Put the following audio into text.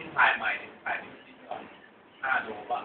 ที่ถ่ายใหม่ถ่ายที่ห้าโลบ้าง